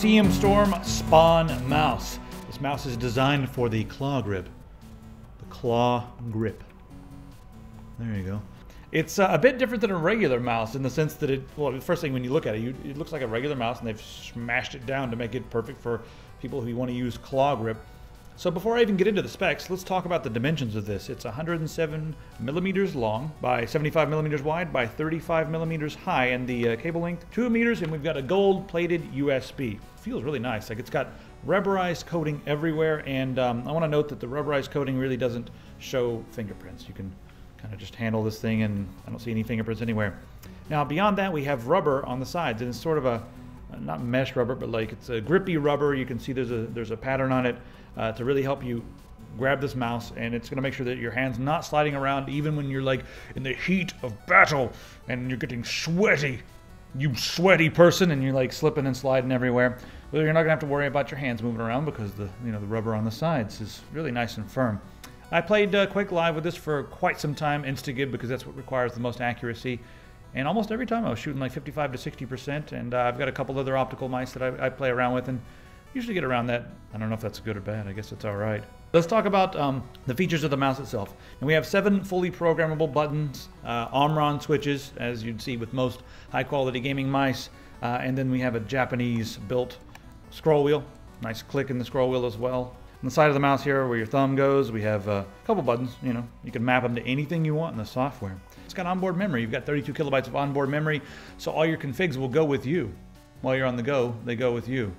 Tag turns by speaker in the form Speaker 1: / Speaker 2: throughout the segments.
Speaker 1: CM Storm Spawn mouse. This mouse is designed for the claw grip. The claw grip. There you go. It's uh, a bit different than a regular mouse in the sense that it, well, the first thing when you look at it, you, it looks like a regular mouse and they've smashed it down to make it perfect for people who want to use claw grip. So before I even get into the specs, let's talk about the dimensions of this. It's 107 millimeters long by 75 millimeters wide by 35 millimeters high, and the uh, cable length two meters, and we've got a gold-plated USB. Feels really nice. Like it's got rubberized coating everywhere, and um, I want to note that the rubberized coating really doesn't show fingerprints. You can kind of just handle this thing, and I don't see any fingerprints anywhere. Now beyond that, we have rubber on the sides, and it's sort of a not mesh rubber, but like it's a grippy rubber. You can see there's a there's a pattern on it uh, to really help you grab this mouse and it's going to make sure that your hand's not sliding around even when you're like in the heat of battle and you're getting sweaty. You sweaty person and you're like slipping and sliding everywhere. Well you're not going to have to worry about your hands moving around because the you know the rubber on the sides is really nice and firm. I played uh, quake live with this for quite some time instagib because that's what requires the most accuracy and almost every time i was shooting like 55 to 60 percent and uh, i've got a couple other optical mice that I, I play around with and usually get around that. I don't know if that's good or bad. I guess it's all right. Let's talk about um, the features of the mouse itself. And we have seven fully programmable buttons, uh, Omron switches, as you'd see with most high quality gaming mice. Uh, and then we have a Japanese built scroll wheel. Nice click in the scroll wheel as well. On the side of the mouse here where your thumb goes, we have uh, a couple buttons. You know, you can map them to anything you want in the software. It's got onboard memory. You've got 32 kilobytes of onboard memory, so all your configs will go with you. While you're on the go, they go with you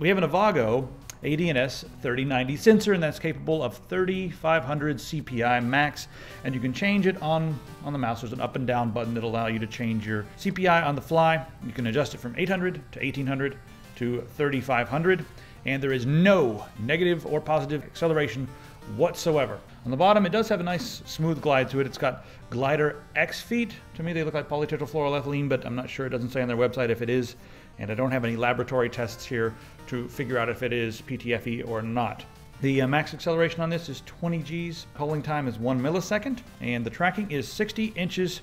Speaker 1: we have an Avago ADNS 3090 sensor, and that's capable of 3500 CPI max. And you can change it on, on the mouse. There's an up and down button that'll allow you to change your CPI on the fly. You can adjust it from 800 to 1800 to 3500. And there is no negative or positive acceleration whatsoever. On the bottom, it does have a nice smooth glide to it. It's got glider X feet. To me, they look like polytetrafluoroethylene, but I'm not sure. It doesn't say on their website if it is. And I don't have any laboratory tests here to figure out if it is PTFE or not. The uh, max acceleration on this is 20 Gs. Polling time is 1 millisecond, and the tracking is 60 inches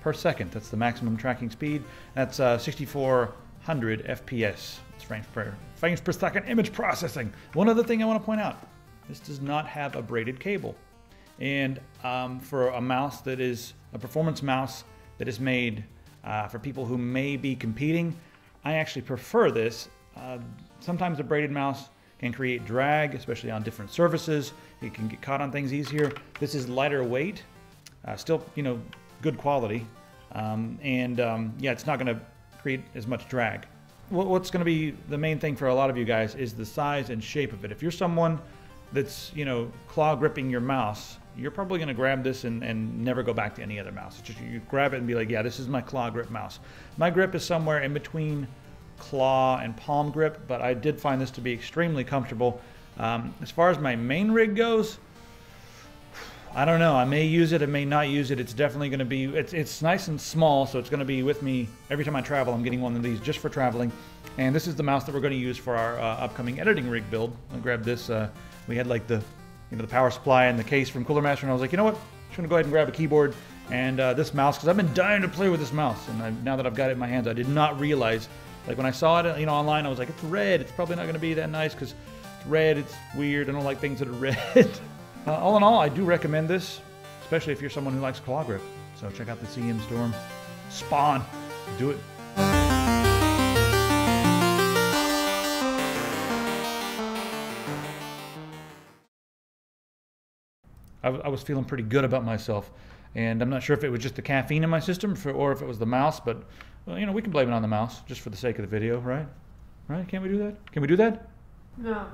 Speaker 1: per second. That's the maximum tracking speed. That's uh, 6400 FPS. It's frames per, frames per second image processing. One other thing I want to point out this does not have a braided cable. And um, for a mouse that is a performance mouse that is made uh, for people who may be competing, I actually prefer this. Uh, sometimes a braided mouse can create drag, especially on different surfaces. It can get caught on things easier. This is lighter weight, uh, still, you know, good quality. Um, and um, yeah, it's not gonna create as much drag. What's gonna be the main thing for a lot of you guys is the size and shape of it. If you're someone that's, you know, claw gripping your mouse, you're probably gonna grab this and, and never go back to any other mouse. It's just you grab it and be like, yeah, this is my claw grip mouse. My grip is somewhere in between claw and palm grip, but I did find this to be extremely comfortable. Um, as far as my main rig goes, I don't know. I may use it, I may not use it. It's definitely going to be, it's, it's nice and small, so it's going to be with me every time I travel. I'm getting one of these just for traveling. And this is the mouse that we're going to use for our uh, upcoming editing rig build. I grabbed this. Uh, we had like the, you know, the power supply and the case from Cooler Master, and I was like, you know what? I'm just going to go ahead and grab a keyboard and uh, this mouse, because I've been dying to play with this mouse. And I, now that I've got it in my hands, I did not realize like when I saw it, you know, online, I was like, it's red. It's probably not going to be that nice because it's red. It's weird. I don't like things that are red. Uh, all in all, I do recommend this, especially if you're someone who likes claw grip. So check out the CM Storm Spawn. Do it. I, was feeling pretty good about myself. And I'm not sure if it was just the caffeine in my system for, or if it was the mouse, but well, you know, we can blame it on the mouse just for the sake of the video, right? Right? Can't we do that? Can we do that?
Speaker 2: No.